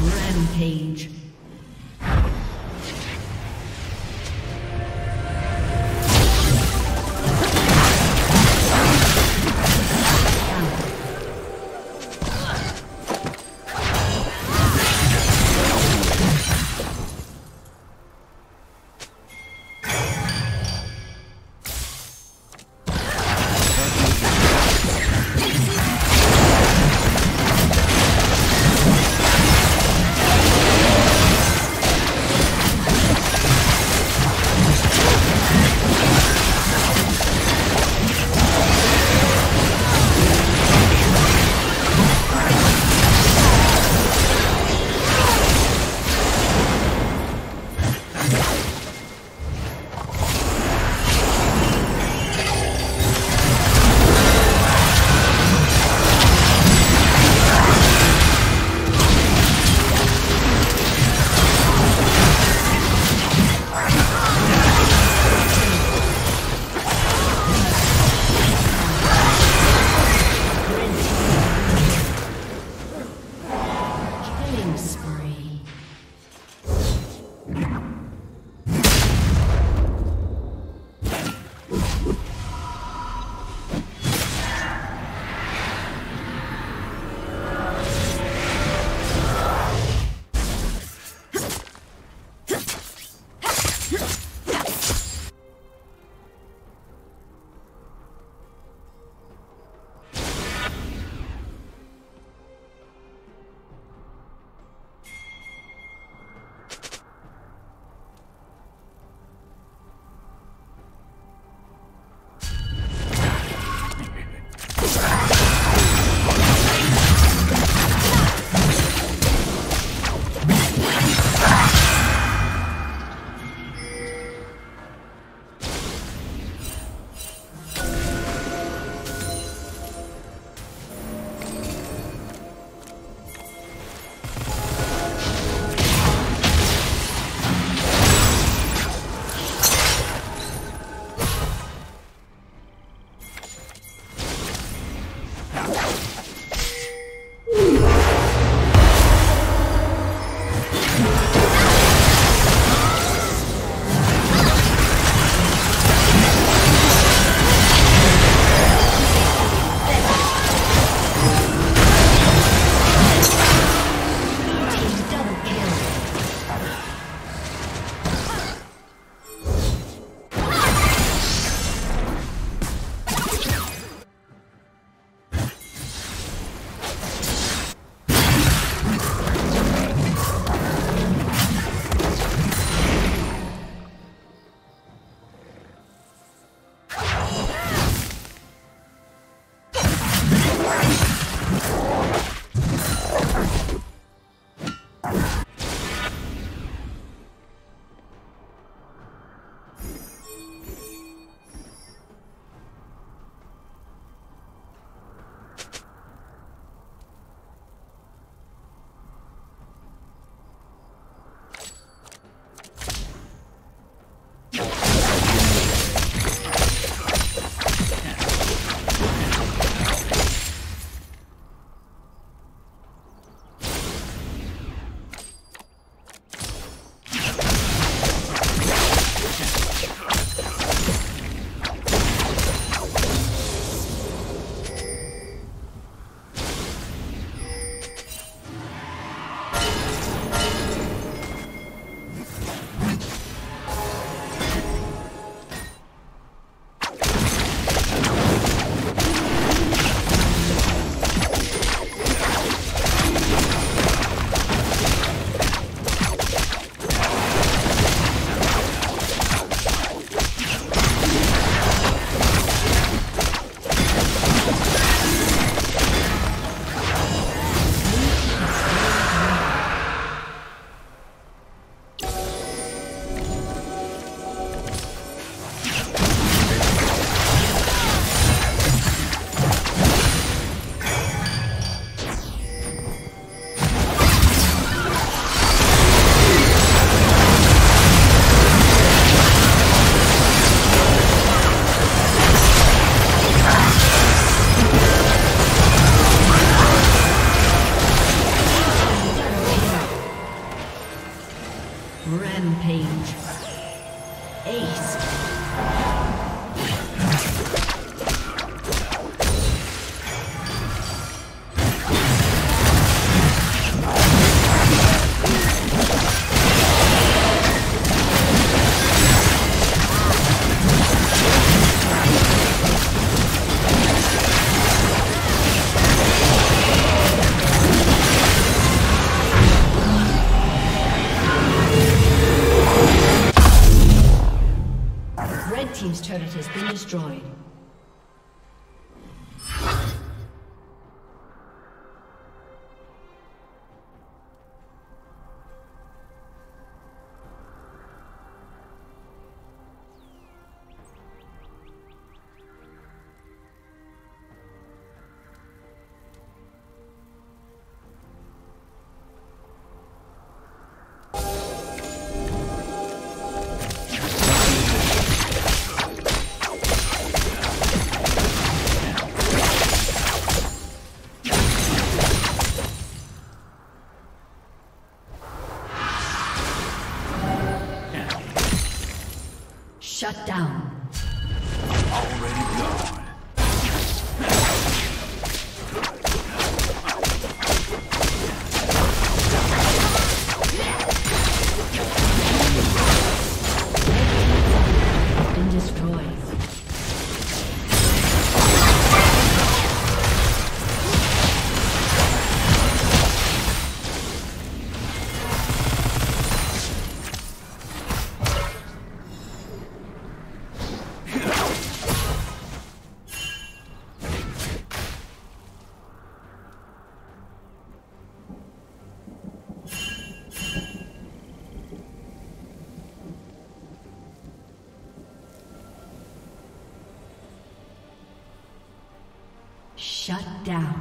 Rampage. Down.